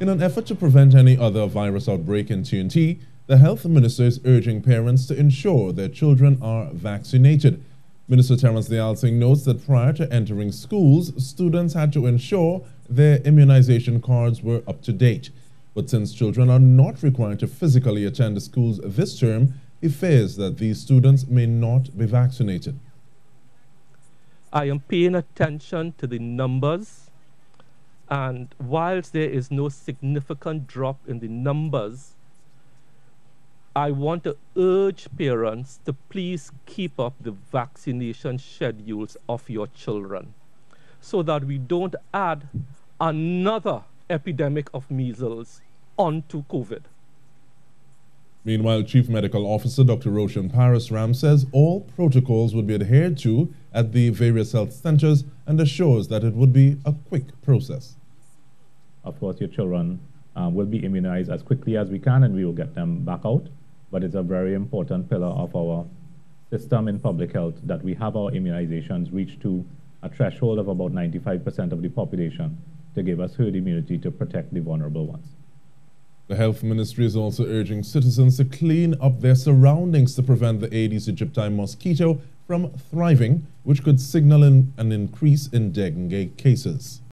In an effort to prevent any other virus outbreak in TNT, the health minister is urging parents to ensure their children are vaccinated. Minister Terrence Deyalsingh notes that prior to entering schools, students had to ensure their immunization cards were up to date. But since children are not required to physically attend schools this term, he fears that these students may not be vaccinated. I am paying attention to the numbers and whilst there is no significant drop in the numbers, I want to urge parents to please keep up the vaccination schedules of your children so that we don't add another epidemic of measles onto COVID. Meanwhile, Chief Medical Officer Dr. Roshan Parasram says all protocols would be adhered to at the various health centers and assures that it would be a quick process of course, your children um, will be immunized as quickly as we can and we will get them back out. But it's a very important pillar of our system in public health that we have our immunizations reach to a threshold of about 95% of the population to give us herd immunity to protect the vulnerable ones. The Health Ministry is also urging citizens to clean up their surroundings to prevent the Aedes aegypti mosquito from thriving, which could signal an increase in dengue cases.